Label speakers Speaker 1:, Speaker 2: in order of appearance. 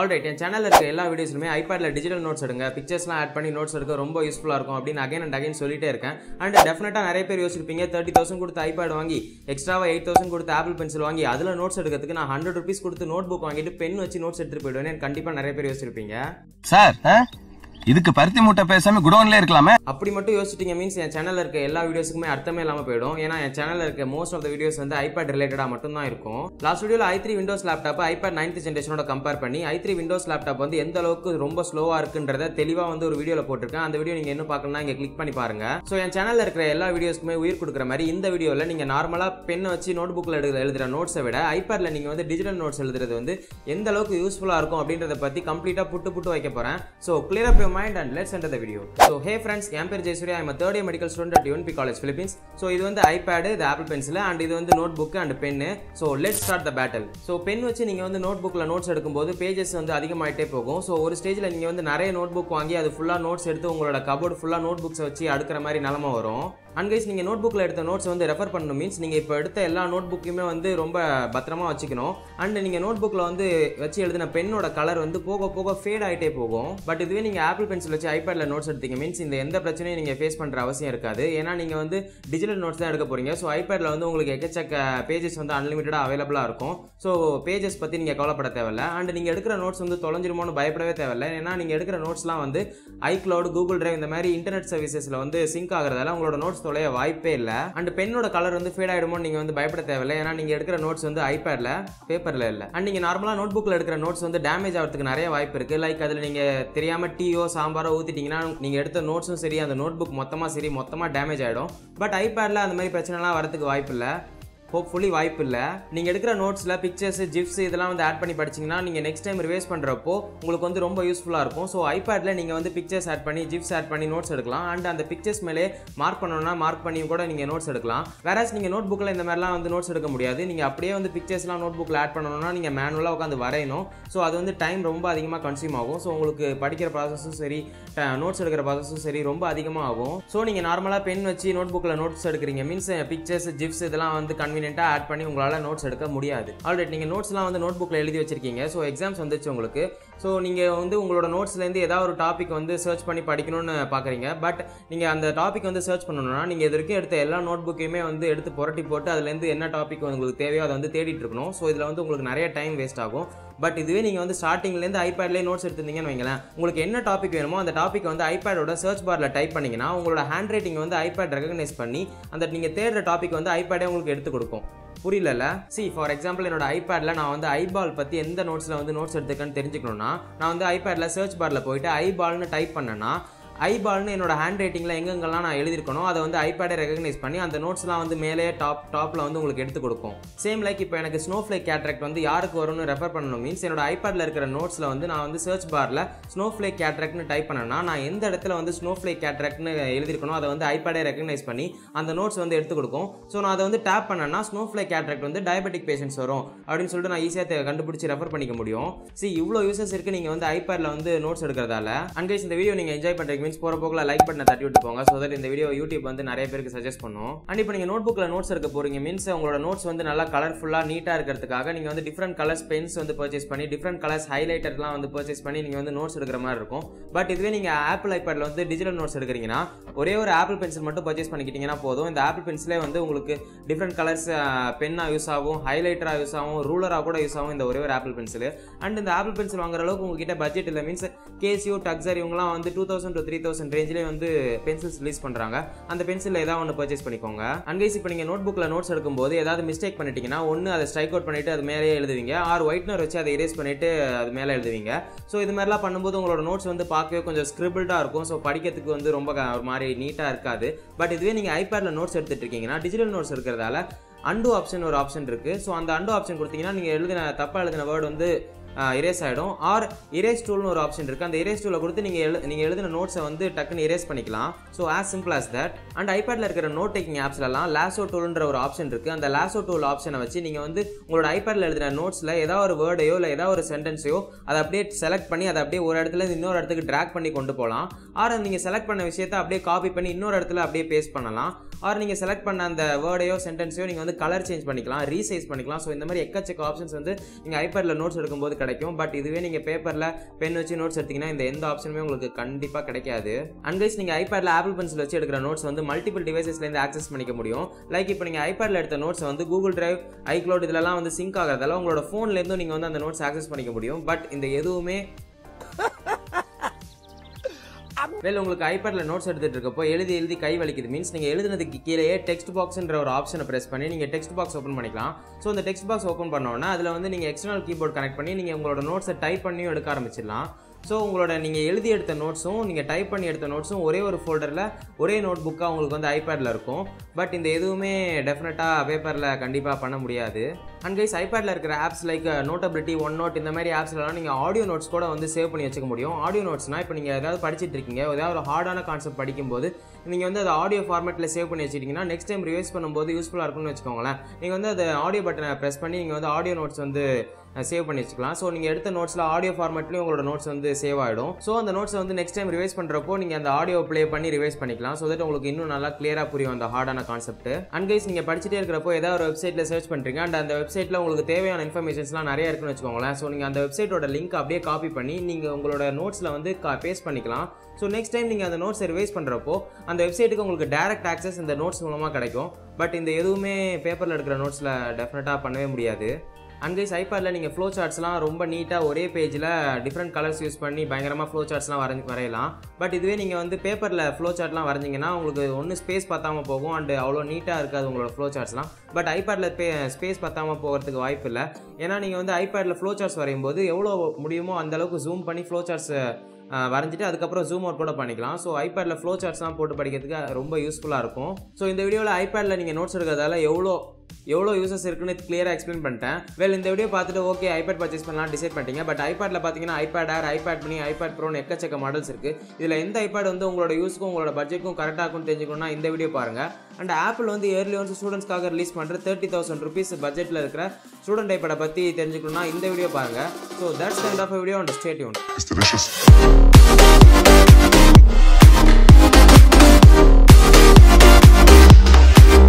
Speaker 1: Alright என் சேனலில் இருக்க எல்லா வீடியோஸ்லுமே ஐபேடில் டிஜிட்டல் நோட்ஸ் எடுங்க. பிக்சர்ஸ்லாம் ஆட் பண்ணி நோட்ஸ் எடுக்க ரொம்ப யூஸ்ஃபுல்லாக இருக்கும் அப்படின்னு அகைன் அண்ட் அகைன் சொல்லிட்டே இருக்கேன். அண்ட் டெஃபினட்டாக நிறைய பேர் யோசிச்சிருப்பீங்க தேர்ட்டி தௌசண்ட் கொடுத்து ஐபேட் வாங்கி எக்ஸ்ட்ராவாக எயிட் தௌசண்ட் கொடுத்து ஆப்பிள் பென்சில் வாங்கி அதில் நோட்ஸ் எடுக்கிறதுக்கு நான் ஹண்ட்ரட் ருபீஸ் கொடுத்து நோட் புக் வாங்கிட்டு பென் வச்சு நோட்ஸ் எடுத்துட்டு போயிடுவேன் கண்டிப்பாக நிறைய பேர் யோசிச்சிருப்பீங்க.
Speaker 2: சார் இதுக்கு பருத்தி மூட்டை பேசாம குடோன்ல இருக்கலாமே.
Speaker 1: அப்படி மட்டும் யோசிச்சிட்டீங்க மீன்ஸ் என் சேனலில் இருக்க எல்லா வீடியோஸுக்குமே அர்த்தமே இல்லாம போயிடும். ஏன்னா என் சேனலில் இருக்க மோஸ்ட் ஆஃப் த வீடியோஸ் வந்து ஐபேட் ரிலேட்டடா மட்டும் தான் இருக்கும் லாஸ்ட் வீடியோல I three windows laptop iPad ninth ஜென்ரேஷனோட compare பண்ணி ஐ த்ரீ விண்டோஸ் லேப்டாப் வந்து எந்த அளவுக்கு ரொம்ப ஸ்லோவாக இருக்குன்றத தெளிவாக வந்து ஒரு வீடியோவில் போட்டிருக்கேன். அந்த வீடியோ நீங்க என்ன பார்க்கணும்னா இங்கே கிளிக் பண்ணி பாருங்க. ஸோ என் சேனலில் இருக்கிற எல்லா வீடியோஸ்க்குமே உயிர் கொடுக்குற மாதிரி இந்த வீடியோவில் நீங்கள் நார்மலாக பெண்ணை வச்சு நோட் புக்கில் எழுதுற எழுதுகிற நோட்ஸை விட ஐபேட்ல நீங்கள் வந்து டிஜிட்டல் நோட்ஸ் எழுதுறது வந்து எந்த அளவுக்கு யூஸ்ஃபுல்லாக இருக்கும் அப்படின்றத பற்றி கம்ப்ளீட்டாக புட்டு புட்டு வைக்க போறேன். ஸோ கிளியரா mind and let's and the video so hey friends என் பேர் Jayasurya. I'm third year medical student at U N P college Philippines so இது வந்து ஐபேடு இது ஆப்பிள் பென்சில் அண்ட் இது வந்து note book and pen so let start the battle so pen வச்சு நீங்கள் வந்து note புக்கில் நோட்ஸ் எடுக்கும்போது பேஜஸ் வந்து அதிகமாகிட்டே போகும். ஸோ ஒரு ஸ்டேஜில் நீங்கள் வந்து நிறைய நோட் புக் வாங்கி அது ஃபுல்லாக நோட்ஸ் எடுத்து உங்களோட கபோர்டு ஃபுல்லாக நோட் புக்ஸை வச்சு அடுக்கிற மாதிரி நிலமை வரும். அண்ட் கைஸ் நீங்கள் நோட் புக்கில் எடுத்த நோட்ஸ் வந்து ரெஃபர் பண்ணணும். மீன்ஸ் நீங்கள் இப்போ எடுத்த எல்லா நோட் புக்கையுமே வந்து ரொம்ப பத்திரமா வச்சுக்கணும். அண்ட் நீங்கள் நோட் புக்கில் வந்து வச்சு எழுதின பெண்ணோட கலர் வந்து போக போக ஃபேட் ஆகிட்டே போகும். பட் இதுவே நீங்கள் ஆப்பிள் பென்சில் வச்சு ஐபேடில் நோட்ஸ் எடுத்தீங்க. மீன்ஸ் இந்த எந்த பிரச்சனையும் நீங்கள் ஃபேஸ் பண்ணுற அவசியம் இருக்காது. ஏன்னா நீங்கள் வந்து டிஜிட்டல் நோட்ஸ் தான் எடுக்க போகிறீங்க ஸோ ஐபேடில் வந்து உங்களுக்கு எக்கச்சக்க பேஜஸ் வந்து அன்லிமிட்டடாக அவைலபிளாக இருக்கும். ஸோ பேஜஸ் பற்றி நீங்கள் கவலைப்பட தேவையில்ல. அண்ட் நீங்கள் எடுக்கிற நோட்ஸ் வந்து தொலைஞ்சிருமோன்னு பயப்படவே தேவையில்லை. ஏன்னா நீங்கள் எடுக்கிற நோட்ஸ்லாம் வந்து ஐக்ளவுட் கூகுள் டிரைவ் இந்த மாதிரி இன்டர்நெட் சர்வீசஸில் வந்து சிங்க் ஆகிறதால உங்களோட நோட்ஸ் தொலைய வாய்ப்பே இல்லை. அண்ட் பெண்ணோட கலர் வந்து ஃபேட் ஆகிடுமோ நீங்கள் வந்து பயப்பட தேவையில்லை. ஏன்னா நீங்கள் எடுக்கிற நோட்ஸ் வந்து ஐபேடில் பேப்பரில் இல்லை. அண்ட் நீங்கள் நார்மலாக நோட் புக்கில் எடுக்கிற நோட்ஸ் வந்து டேமேஜ் ஆகிறதுக்கு நிறைய வாய்ப்பு இருக்குது லைக் அதில் நீங்கள் தெரியாமல் டீயோ சாம்பாரோ ஊற்றிட்டீங்கன்னா நீங்கள் எடுத்த நோட்ஸும் சரி அந்த நோட் புக் மொத்தமாக சரி மொத்தமாக டேமேஜ் ஆகிடும் பட் ஐபேடில் அந்த மாதிரி பிரச்சனைலாம் வரதுக்கு வாய்ப்பு இல்லை. ஹோப்ஃபுல்லி வாய்ப்பு இல்லை நீங்கள் எடுக்கிற நோட்ஸில் பிக்சர்ஸ் ஜிப்ஸ் இதெல்லாம் வந்து ஆட் பண்ணி படிச்சிங்கன்னா நீங்கள் நெக்ஸ்ட் டைம் ரிவைஸ் பண்ணுறப்போ உங்களுக்கு வந்து ரொம்ப யூஸ்ஃபுல்லாக இருக்கும். ஸோ ஐபேடில் நீங்கள் வந்து பிக்சர்ஸ் ஆட் பண்ணி ஜிப்ஸ் ஆட் பண்ணி நோட்ஸ் எடுக்கலாம். அண்ட் அந்த பிக்சர்ஸ் மேலே மார்க் பண்ணணும்னா மார்க் பண்ணி கூட நீங்கள் நோட்ஸ் எடுக்கலாம். வேறஸ் நீங்கள் நோட் புக்கில் இந்த மாதிரிலாம் வந்து நோட்ஸ் எடுக்க முடியாது. நீங்கள் அப்படியே வந்து பிக்சர்ஸ்லாம் நோட் புக்கில் ஆட் பண்ணணும்னா நீங்கள் மேனுவலாக உட்காந்து வரையணும். ஸோ அது வந்து டைம் ரொம்ப அதிகமாக கன்சியூம் ஆகும். ஸோ உங்களுக்கு படிக்கிற ப்ராசஸும் சரி நோட்ஸ் எடுக்கிற ப்ராசஸும் சரி ரொம்ப அதிகமாக ஆகும் ஸோ நீங்கள் நார்மலாக பென் வச்சு நோட் புக்கில் நோட்ஸ் எடுக்கிறீங்க. மீன்ஸ் பிக்சர்ஸ் ஜிப்ஸ் இதெல்லாம் வந்து கன்வீன் கன்வீனியன்ட்டாக ஆட் பண்ணி உங்களால் நோட்ஸ் எடுக்க முடியாது. ஆல்ரெடி நீங்கள் நோட்ஸ்லாம் வந்து நோட் புக்கில் எழுதி வச்சிருக்கீங்க. ஸோ எக்ஸாம்ஸ் வந்துச்சு உங்களுக்கு. ஸோ நீங்கள் வந்து உங்களோட நோட்ஸ்லேருந்து ஏதாவது ஒரு டாபிக் வந்து சர்ச் பண்ணி படிக்கணும்னு பார்க்குறீங்க பட் நீங்கள் அந்த டாபிக் வந்து சர்ச் பண்ணணும்னா நீங்கள் இது வரைக்கும் எடுத்த எல்லா நோட் புக்கையுமே வந்து எடுத்து புரட்டி போட்டு அதுலேருந்து என்ன டாபிக் உங்களுக்கு தேவையோ அதை வந்து தேடிட்டு இருக்கணும். ஸோ இதில் வந்து உங்களுக்கு நிறைய டைம் வேஸ்ட் ஆகும். பட் இதுவே நீங்கள் வந்து ஸ்டார்டிங்லேருந்து ஐபேட்லேயே நோட்ஸ் எடுத்திருந்தீங்கன்னு வைங்களேன். உங்களுக்கு என்ன டாபிக் வேணுமோ அந்த டாபிக் வந்து ஐபேடோட சர்ச் பாரில் டைப் பண்ணிங்கன்னா உங்களோட ஹேண்ட் ரைட்டிங் வந்து ஐபேட் ரெகனைஸ் பண்ணி அந்த நீங்கள் தேடுற டாபிக் வந்து ஐபேடே உங்களுக்கு எடுத்து கொடுக்கும். புரியலல்ல? சி ஃபார் எக்ஸாம்பிள் என்னோட ஐபேடில் நான் வந்து ஐபால் பற்றி எந்த நோட்ஸில் வந்து நோட்ஸ் எடுத்துக்கன்னு தெரிஞ்சுக்கணும்னா நான் வந்து ஐபேடில் சர்ச் பாரில் போயிட்டு ஐபால்னு டைப் பண்ணேன்னா ஐபால்னு என்னோட ஹேண்ட் ரைட்டிங்கில் எங்கெங்கெல்லாம் நான் எழுதிருக்கணும் அதை வந்து ஐபேடை ரெகனைஸ் பண்ணி அந்த நோட்ஸ்லாம் வந்து மேலே டாப் டாப்பில் வந்து உங்களுக்கு எடுத்து கொடுக்கும். சேம் லைக் இப்போ எனக்கு ஸ்னோஃப்ளேக் கேட்ராக்ட் வந்து யாருக்கு வரும்னு ரெஃபர் பண்ணணும் மீன்ஸ் என்னோட ஐபேடில் இருக்கிற நோட்ஸில் வந்து நான் வந்து சர்ச் பாரில் ஸ்னோ ஃப்ளேக் கேட்ராக்ட்னு டைப் பண்ணேன்னா நான் எந்த இடத்துல வந்து ஸ்னோஃப்ளேக் கேட்ராக்ட்னு எழுதிருக்கணும் அதை வந்து ஐபேடை ரெகனைஸ் பண்ணி அந்த நோட்ஸ் வந்து எடுத்து கொடுக்கும். ஸோ நான் அதை வந்து டேப் பண்ணேன்னா ஸ்னோ ஃப்ளேக் கேட்ராக்ட் வந்து டயபெட்டிக் பேஷன்ஸ் வரும் அப்படின்னு சொல்லிட்டு நான் ஈஸியாக கண்டுபிடிச்சி ரெஃபர் பண்ணிக்க முடியும். சி இவ்வளோ யூசஸ் இருக்குது நீங்கள் வந்து ஐபேடில் வந்து நோட்ஸ் எடுக்கிறதால. அண்ட் இந்த வீடியோ நீங்கள் என்ஜாய் பண்ணுறீங்க மீன்ஸ் போகிற போக்கில் லைக் பட்டனை தட்டி விட்டு போங்க. ஸோ தட் இந்த வீடியோ யூடியூப் வந்து நிறைய பேருக்கு சஜஸ்ட் பண்ணும். அண்ட் இப்போ நீங்கள் நோட் புக்கில் நோட்ஸ் எடுக்க போகிறீங்க மீன்ஸ் உங்களோட நோட்ஸ் வந்து நல்லா கலர்ஃபுல்லாக நீட்டாக இருக்கிறதுக்காக நீங்கள் வந்து டிஃப்ரெண்ட் கலர்ஸ் பென்ஸ் வந்து பர்ச்சேஸ் பண்ணி டிஃப்ரெண்ட் கலர்ஸ் ஹைலைட்டர்லாம் வந்து பர்ச்சேஸ் பண்ணி நீங்கள் வந்து நோட்ஸ் எடுக்கிற மாதிரி இருக்கும். பட் இதுவே நீங்கள் ஆப்பிள் ஐபேடில் வந்து டிஜிட்டல் நோட்ஸ் எடுக்கிறீங்கன்னா ஒரே ஒரு ஆப்பிள் பென்சில் மட்டும் பர்ச்சேஸ் பண்ணிக்கிட்டீங்கன்னா போதும். இந்த ஆப்பிள் பென்சிலே வந்து உங்களுக்கு டிஃப்ரெண்ட் கலர்ஸ் பென்னாக யூஸ் ஆகும் ஹைலைட்டராக யூஸ் ஆகும் ரூலராக கூட யூஸ் ஆகும் இந்த ஒரே ஒரு ஆப்பிள் பென்சில் அண்ட் இந்த ஆப்பிள் பென்சில் வாங்குற அளவுக்கு உங்ககிட்ட பட்ஜெட் இல்லை. மீன்ஸ் கேசியோ டக்ஸர் இவங்கலாம் வந்து two thousand to three thousand ரேஞ்சிலே வந்து பென்சில்ஸ் ரிலீஸ் பண்ணுறாங்க அந்த பென்சில் ஏதாவது ஒன்று பர்ச்சேஸ் பண்ணிக்கோங்க. அன்கைஸ் இப்போ நீங்கள் நோட் புக்கில் நோட்ஸ் எடுக்கும்போது ஏதாவது மிஸ்டேக் பண்ணிட்டீங்கன்னா ஒன்று அதை ஸ்ட்ரைக் அவுட் பண்ணிட்டு அது மேலே எழுதுவீங்க. ஆர் ஒயிட்னர் வச்சு அதை இரேஸ் பண்ணிட்டு அது மேலே எழுதுவீங்க. ஸோ இது மாதிரிலாம் பண்ணும்போது உங்களோட நோட்ஸ் வந்து பார்க்கவே கொஞ்சம் ஸ்கிரிபிள்டாக இருக்கும். ஸோ படிக்கிறதுக்கு வந்து ரொம்ப ஒரு மாதிரி நீட்டாக இருக்காது. பட் இதுவே நீங்கள் ஐபேடில் நோட்ஸ் எடுத்துட்டு இருக்கீங்கன்னா டிஜிட்டல் நோட்ஸ் இருக்கிறதால அண்டு ஆப்ஷன் ஒரு ஆப்ஷன் இருக்குது ஸோ அந்த அண்டு ஆப்ஷன் கொடுத்தீங்கன்னா நீங்கள் எழுதின தப்பாக எழுதின வேர்டு வந்து இரேஸ் ஆகிடும் ஆர் இரேஸ் டூல்னு ஒரு ஆப்ஷன் இருக்குது அந்த இரேஸ் டூலை கொடுத்து நீங்கள் எழு நீங்கள் எழுதின நோட்ஸை வந்து டக்குன்னு இரேஸ் பண்ணிக்கலாம். So as simple as that and ஐபேடில் இருக்கிற நோட் டேக்கிங் ஆப்ஸ்லலாம் லாசோ டூல்ன்ற ஒரு ஆப்ஷன் இருக்குது அந்த லாசோ டூல் ஆப்ஷனை வச்சு நீங்கள் வந்து உங்களோட ஐபேடில் எழுதின நோட்ஸில் ஏதாவது ஒரு வேர்டையோ இல்லை ஏதாவது ஒரு சென்டென்ஸையோ அதை அப்படியே செலக்ட் பண்ணி அதை அப்படியே ஒரு இடத்துல இருந்து இன்னொரு இடத்துக்கு ட்ராக் பண்ணி கொண்டு போகலாம் ஆர் நீங்கள் செலக்ட் பண்ண விஷயத்தை அப்படியே காப்பி பண்ணி இன்னொரு இடத்துல அப்படியே பேஸ்ட் பண்ணலாம். ஆர் நீங்கள் செலக்ட் பண்ண அந்த வேர்டையோ சென்டென்ஸையோ நீங்கள் வந்து கலர் சேஞ்ச் பண்ணிக்கலாம் ரீசைஸ் பண்ணிக்கலாம். ஸோ இந்த மாதிரி எக்கச்சக்க ஆப்ஷன்ஸ் வந்து நீங்கள் ஐபேடில் நோட்ஸ் எடுக்கும்போது கிடைக்கும். பட் இதுவே நீங்கள் பேப்பரில் பென் வச்சு நோட்ஸ் எடுத்தீங்கன்னா இந்த எந்த ஆப்ஷனுமே உங்களுக்கு கண்டிப்பாக கிடைக்காது. அண்ட் கைஸ் நீங்கள் ஐபேடில் ஆப்பிள் பென்சில் வச்சு எடுக்கிற நோட்ஸ் வந்து மல்டிபிள் டிவைசஸ்லேருந்து ஆக்சஸ் பண்ணிக்க முடியும். லைக் இப்போ நீங்கள் ஐபேடில் எடுத்த நோட்ஸ் வந்து கூகுள் டிரைவ் ஐக்ளோட் இதெல்லாம் வந்து சிங்க் ஆகிறதால உங்களோட ஃபோன்லேருந்தும் நீங்கள் வந்து அந்த நோட்ஸ் ஆக்சஸ் பண்ணிக்க முடியும். பட் இந்த எதுவுமே வேலை உங்களுக்கு ஐபேடில் நோட்ஸ் எடுத்துகிட்டு இருக்கப்போ எழுதி எழுதி கை வலிக்குது. மீன்ஸ் நீங்கள் எழுதுனதுக்கு கீழேயே டெக்ஸ்ட் பாக்ஸ்ன்ற ஒரு ஆப்ஷனை ப்ரெஸ் பண்ணி நீங்கள் டெக்ஸ்ட் பாக்ஸ் ஓப்பன் பண்ணிக்கலாம். ஸோ அந்த டெக்ஸ்ட் பாக்ஸ் ஓப்பன் பண்ணோன்னா அதில் வந்து நீங்கள் எக்ஸ்டர்னல் கீபோர்ட் கனெக்ட் பண்ணி நீங்கள் உங்களோட நோட்ஸை டைப் பண்ணியும் எடுக்க ஆரம்பிச்சிடலாம். ஸோ உங்களோட நீங்கள் எழுதி எடுத்த நோட்ஸும் நீங்கள் டைப் பண்ணி எடுத்த நோட்ஸும் ஒரே ஒரு ஃபோல்டரில் ஒரே நோட் புக்காக உங்களுக்கு வந்து ஐபேடில் இருக்கும். பட் இந்த எதுவுமே டெஃபினட்டாக பேப்பரில் கண்டிப்பாக பண்ண முடியாது. அண்ட் கைஸ் ஐபேடில் இருக்கிற apps like Notability OneNote இந்த மாதிரி ஆப்ஸ்லாம் நீங்கள் ஆடியோ நோட்ஸ் கூட வந்து சேவ் பண்ணி வச்சுக்க முடியும். ஆடியோ நோட்ஸ்னால் இப்போ நீங்கள் ஏதாவது படிச்சிட்டு இருக்கீங்க ஏதாவது ஒரு ஹார்டான கான்செப்ட் படிக்கும்போது நீங்கள் வந்து அதை ஆடியோ ஃபார்மேட்டில் சேவ் பண்ணி வச்சிட்டிங்கன்னா நெக்ஸ்ட் டைம் ரிவைஸ் பண்ணும்போது யூஸ்ஃபுல்லாக இருக்கும்னு வச்சுக்கோங்களேன். நீங்கள் வந்து அதை ஆடியோ பட்டனை ப்ரெஸ் பண்ணி நீங்கள் வந்து ஆடியோ நோட்ஸ் வந்து சேவ் பண்ணி வச்சுக்கலாம். ஸோ நீங்கள் எடுத்த நோட்ஸில் ஆடியோ ஃபார்மேட்லேயும் உங்களோட நோட்ஸ் வந்து சேவ் ஆகிடும் ஸோ அந்த நோட்ஸை வந்து நெக்ஸ்ட் டைம் ரிவைஸ் பண்ணுறப்போ நீங்கள் அந்த ஆடியோ ப்ளே பண்ணி ரிவைஸ் பண்ணிக்கலாம். ஸோ தட் உங்களுக்கு இன்னும் நல்லா கிளியராக புரியும் அந்த ஹார்டான கான்செப்ட் அண்ட் கைஸ் நீங்கள் படிச்சுட்டே இருக்கிறப்போ ஏதாவது ஒரு வெப்சைட்டில் சர்ச் பண்ணுறீங்க அண்ட் அந்த வெப்சைட்டில் உங்களுக்கு தேவையான இன்ஃபர்மேஷன்ஸ்லாம் நிறைய இருக்குன்னு வச்சுக்கோங்களேன். ஸோ நீங்கள் அந்த வெப்சைட்டோட லிங்க் அப்படியே காப்பி பண்ணி நீங்கள் உங்களோட நோட்ஸில் வந்து பேஸ்ட் பண்ணிக்கலாம். ஸோ நெக்ஸ்ட் டைம் நீங்கள் அந்த நோட்ஸை ரிவைஸ் பண்ணுறப்போ அந்த வெப்சைட்டுக்கு உங்களுக்கு டேரக்ட் ஆக்சஸ் இந்த நோட்ஸ் மூலமாக கிடைக்கும். பட் இந்த எதுவுமே பேப்பரில் எடுக்கிற நோட்ஸில் டெஃபினட்டாக பண்ணவே முடியாது. அண்ட் கைஸ் ஐபேடில் நீங்கள் ஃப்ளோ சார்ட்ஸ்லாம் ரொம்ப நீட்டாக ஒரே பேஜில் டிஃப்ரெண்ட் கலர்ஸ் யூஸ் பண்ணி பயங்கரமாக ஃப்ளோ சார்ட்ஸ்லாம் வரைஞ்சி வரையலாம். பட் இதுவே நீங்கள் வந்து பேப்பரில் ஃப்ளோ சார்ட்லாம் வரைஞ்சிங்கன்னா உங்களுக்கு ஒன்று ஸ்பேஸ் பத்தாமல் போகும் அண்ட் அவ்வளோ நீட்டாக இருக்காது உங்களோட ஃப்ளோ சார்ட்ஸ்லாம் பட் ஐபேடில் பே ஸ்பேஸ் பற்றாமல் போகிறதுக்கு வாய்ப்பு இல்லை. ஏன்னா நீங்கள் வந்து ஐபேடில் ஃப்ளோ சார்ட்ஸ் வரையும் போது எவ்வளோ முடியுமோ அந்தளவுக்கு ஜூம் பண்ணி ஃப்ளோ சார்ட்ஸ் வரைஞ்சிட்டு அதுக்கப்புறம் ஜூம் அவுட் கூட பண்ணிக்கலாம். ஸோ ஐபேடில் ஃப்ளோ சார்ட்ஸ்லாம் போட்டு படிக்கிறதுக்கு ரொம்ப யூஸ்ஃபுல்லாக இருக்கும். ஸோ இந்த வீடியோவில் ஐபேடில் நீங்கள் நோட்ஸ் எடுக்கிறதால எவ்வளோ எவ்வளோ யூசஸ் இருக்குன்னு கிளியராக எக்ஸ்பிளைன் பண்ணிட்டேன். வெல் இந்த வீடியோ பார்த்துட்டு ஓகே ஐபேட் பர்ச்சேஸ் பண்ணலாம் டிசைட் பண்ணிட்டீங்க. பட் ஐபேடில் பார்த்தீங்கன்னா iPad air iPad mini iPad ப்ரோன்னு எக்கச்சக்க மாடல்ஸ் இருக்குது இதில் எந்த ஐபேட் வந்து உங்களோட யூஸ்க்கும் உங்களோட பட்ஜெட்க்கும் கரெக்டாக இருக்கும்னு தெரிஞ்சுக்கணும்னா இந்த வீடியோ பாருங்கள் அண்ட் ஆப்பிள் வந்து இயர்லி ஒன்ஸ் ஸ்டூடெண்ட்ஸ்க்காக ரிலீஸ் பண்ணுற தேர்ட்டி தௌசண்ட் ருபீஸ் பட்ஜெட்டில் இருக்கிற ஸ்டூடெண்ட் ஐப்படை பற்றி தெரிஞ்சுக்கணும்னா இந்த வீடியோ பாருங்கள் so that's kind of video and stay tuned